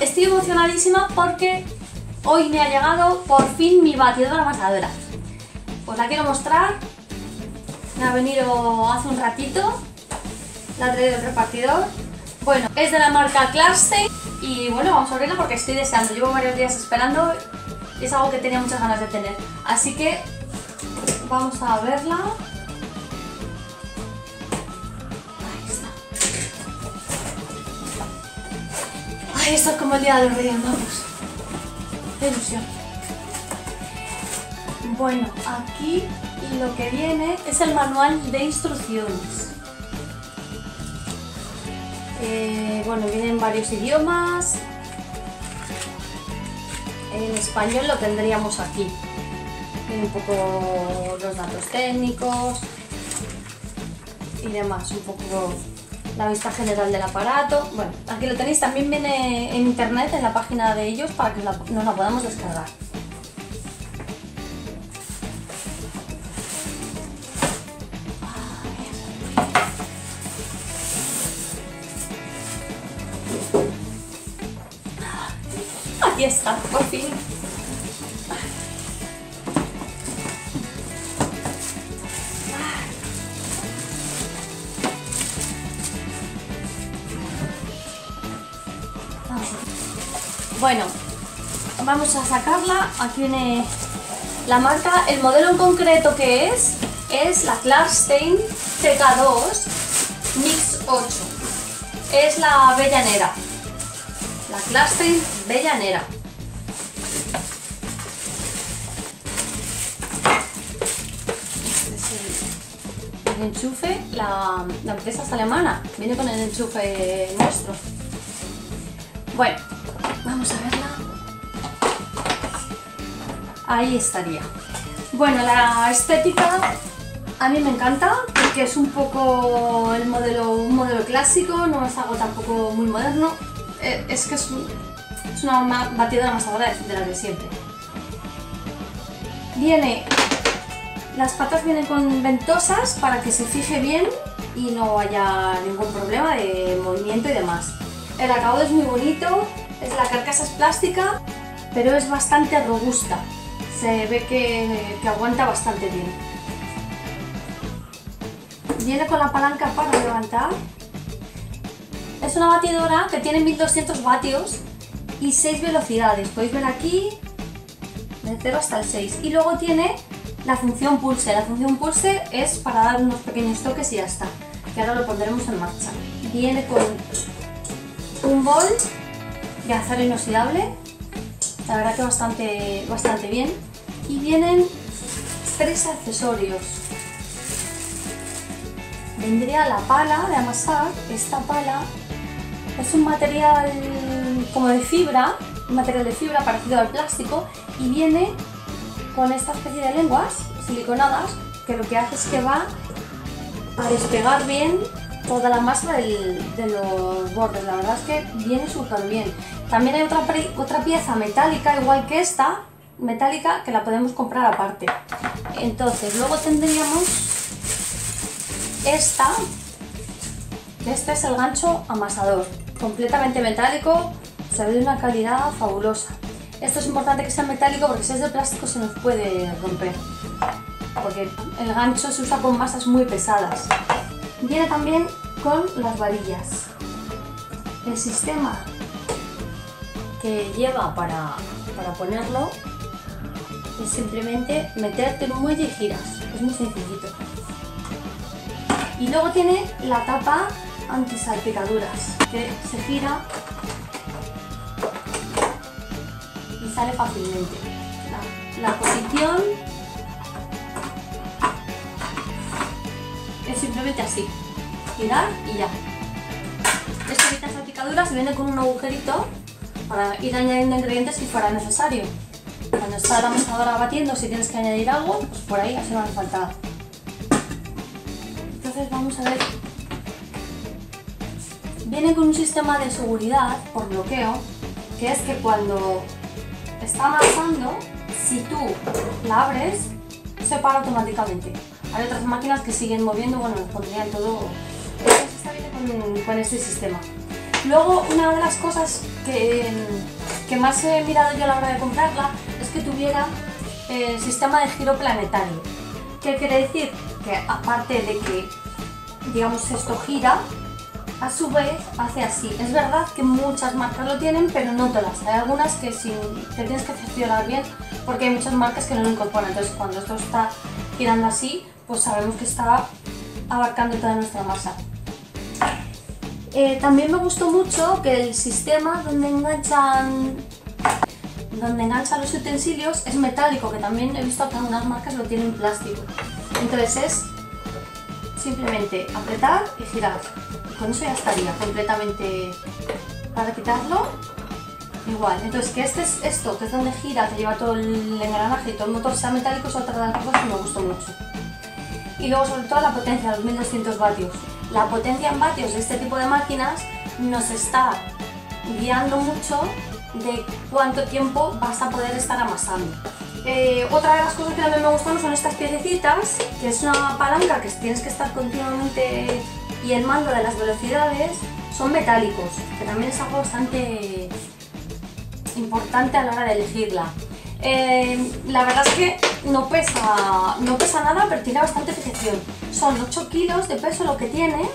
estoy emocionadísima porque hoy me ha llegado por fin mi batidora amasadora. Os la quiero mostrar. Me ha venido hace un ratito. La traído el repartidor. Bueno, es de la marca Clarstein y bueno, vamos a abrirla porque estoy deseando. Llevo varios días esperando y es algo que tenía muchas ganas de tener. Así que vamos a verla. Esto es como el día de los Reyes Magos. Qué ilusión. Bueno, aquí lo que viene es el manual de instrucciones. Eh, bueno, vienen varios idiomas. En español lo tendríamos aquí. Viene un poco los datos técnicos y demás, un poco la vista general del aparato. Bueno, aquí lo tenéis, también viene en internet, en la página de ellos, para que nos la podamos descargar. Aquí está, por fin. Bueno, vamos a sacarla. Aquí viene la marca. El modelo en concreto que es, es la Klarstein TK2 Mix 8. Es la Bellanera. La Klarstein Bellanera. Este es el, enchufe. La, la empresa es alemana. Viene con el enchufe nuestro. Bueno, Vamos a verla. Ahí estaría. Bueno, la estética a mí me encanta porque es un poco el modelo, un modelo clásico, no es algo tampoco muy moderno. Eh, es que es, una batidora más de la de siempre. Viene, las patas vienen con ventosas para que se fije bien y no haya ningún problema de movimiento y demás. El acabado es muy bonito, la carcasa es plástica, pero es bastante robusta. Se ve que, aguanta bastante bien. Viene con la palanca para levantar. Es una batidora que tiene 1200 vatios y 6 velocidades. Podéis ver aquí, de 0 hasta el 6. Y luego tiene la función pulse. La función pulse es para dar unos pequeños toques y ya está. Que ahora lo pondremos en marcha. Viene con un bol de acero inoxidable, la verdad que bastante, bastante bien. Y vienen tres accesorios. Vendría la pala de amasar, esta pala es un material como de fibra, un material de fibra parecido al plástico y viene con esta especie de lenguas siliconadas que lo que hace es que va a despegar bien toda la masa de los bordes. La verdad es que viene súper bien. También hay otra, otra pieza metálica, igual que esta, metálica, que la podemos comprar aparte. Entonces, luego tendríamos esta, que este es el gancho amasador, completamente metálico, se ve de una calidad fabulosa. Esto es importante que sea metálico porque si es de plástico se nos puede romper, porque el gancho se usa con masas muy pesadas. Viene también con las varillas. El sistema que lleva para, ponerlo es simplemente meterte en un muelle y giras. Es muy sencillito. Y luego tiene la tapa antisalpicaduras que se gira y sale fácilmente. La, posición es simplemente así. Girar y ya. Y viene con un agujerito para ir añadiendo ingredientes si fuera necesario. Cuando está la amasadora batiendo, si tienes que añadir algo, pues por ahí así no hace falta. Entonces vamos a ver. Viene con un sistema de seguridad por bloqueo, que es que cuando está amasando, si tú la abres, se para automáticamente. Hay otras máquinas que siguen moviendo, bueno, nos pondrían todo... Esta viene con, con este sistema. Luego, una de las cosas que, que más he mirado yo a la hora de comprarla es que tuviera el sistema de giro planetario. ¿Qué quiere decir? Que aparte de que, digamos, esto gira, a su vez hace así. Es verdad que muchas marcas lo tienen, pero no todas. Hay algunas que sin, te tienes que gestionar bien porque hay muchas marcas que no lo incorporan. Entonces cuando esto está girando así, pues sabemos que está abarcando toda nuestra masa. Eh, también me gustó mucho que el sistema donde enganchan donde enganchan los utensilios es metálico, que también he visto que algunas marcas lo tienen plástico. Entonces es simplemente apretar y girar. con eso ya estaría completamente para quitarlo. Igual, entonces que este es esto, que es donde gira, que lleva todo el engranaje y todo el motor sea metálico, es otra de las cosas que me gustó mucho. Y luego sobre todo la potencia, los 1200 vatios. La potencia en vatios de este tipo de máquinas nos está guiando mucho de cuánto tiempo vas a poder estar amasando. Eh, otra de las cosas que también me gustan son estas piececitas, que es una palanca que tienes que estar continuamente y el mando de las velocidades son metálicos, que también es algo bastante importante a la hora de elegirla. Eh, la verdad es que no pesa, no pesa nada, pero tiene bastante fijación. Son 8 kilos de peso lo que tiene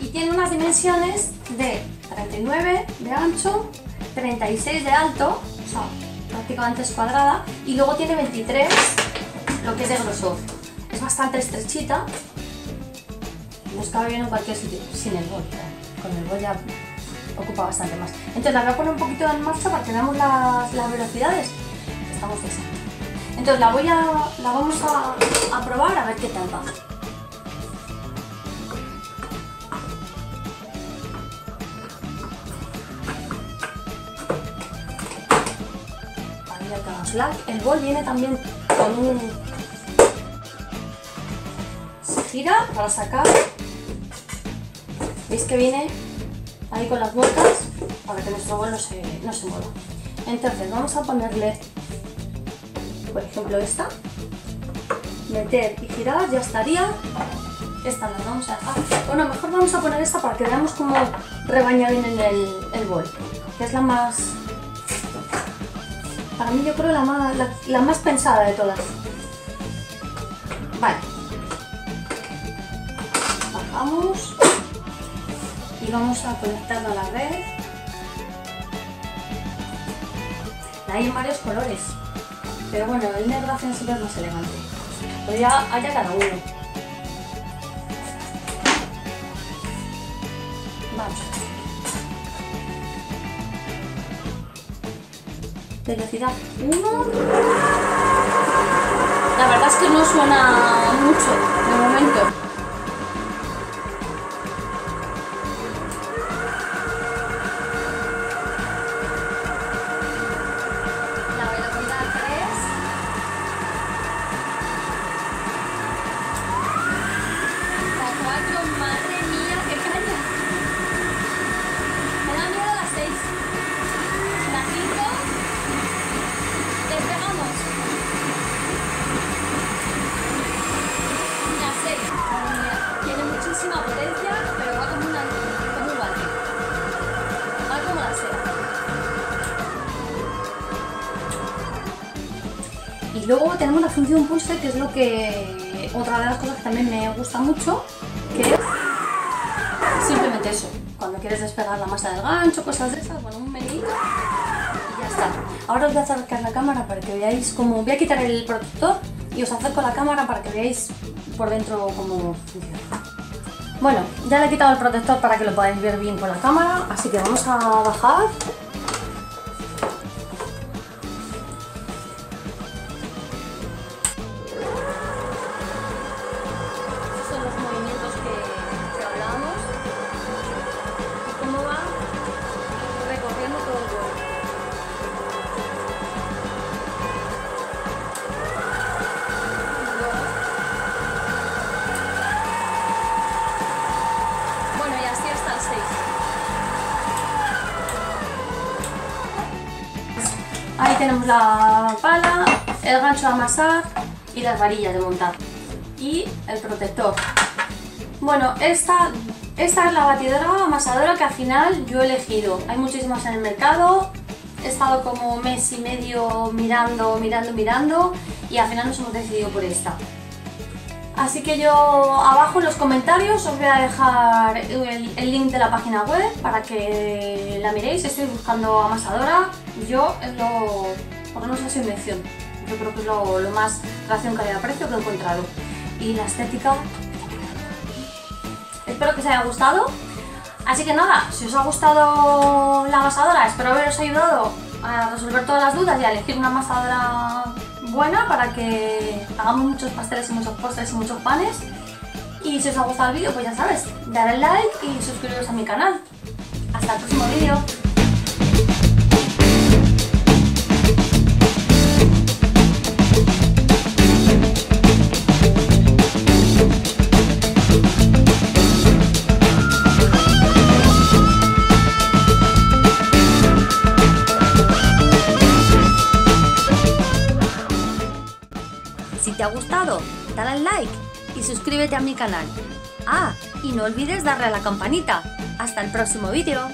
y tiene unas dimensiones de 39 de ancho, 36 de alto, o sea, prácticamente es cuadrada, y luego tiene 23 lo que es de grosor. Es bastante estrechita, nos cabe bien en cualquier sitio, sin el bol, con el bol ya ocupa bastante más. Entonces la voy a poner un poquito en marcha para que veamos las, velocidades estamos deseando. Entonces la voy a, la vamos a, probar a ver qué tal va. El bol viene también con un... Se gira para sacar. ¿Veis que viene ahí con las vueltas para que nuestro bol no se, no se mueva? Entonces vamos a ponerle, por ejemplo, esta. Meter y girar, ya estaría. Esta la vamos a dejar. Bueno, mejor vamos a poner esta para que veamos cómo rebaña bien en el, el bol. Que es la más... Para mí yo creo la más, la, la más pensada de todas. Vale. Y vamos a conectarlo a la red. Hay en varios colores. Pero bueno, el negro hace siempre más elegante. Pero ya haya cada uno. Vamos. Velocidad 1. La verdad es que no suena mucho de momento. Luego tenemos la función pulse, que es lo que otra de las cosas que también me gusta mucho, que es simplemente eso. Cuando quieres despegar la masa del gancho, cosas de esas, bueno, un menú y ya está. Ahora os voy a acercar la cámara para que veáis cómo... Voy a quitar el protector y os acerco la cámara para que veáis por dentro cómo funciona. Bueno, ya le he quitado el protector para que lo podáis ver bien con la cámara, así que vamos a bajar. La pala, el gancho de amasar y las varillas de montar. Y el protector. Bueno, esta esta es la batidora amasadora que al final yo he elegido. Hay muchísimas en el mercado. He estado como mes y medio mirando, mirando, mirando y al final nos hemos decidido por esta. Así que yo abajo en los comentarios os voy a dejar el, link de la página web para que la miréis. Estoy buscando amasadora. Yo lo, por lo menos es invención. Yo creo que es lo, lo más relación calidad-precio que he encontrado. Y la estética espero que os haya gustado. Así que nada, si os ha gustado la amasadora, espero haberos ayudado a resolver todas las dudas y a elegir una amasadora buena para que hagamos muchos pasteles y muchos postres y muchos panes. Y si os ha gustado el vídeo, pues ya sabes, darle like y suscribiros a mi canal. Hasta el próximo vídeo. Like y suscríbete a mi canal. Ah, y no olvides darle a la campanita. Hasta el próximo vídeo.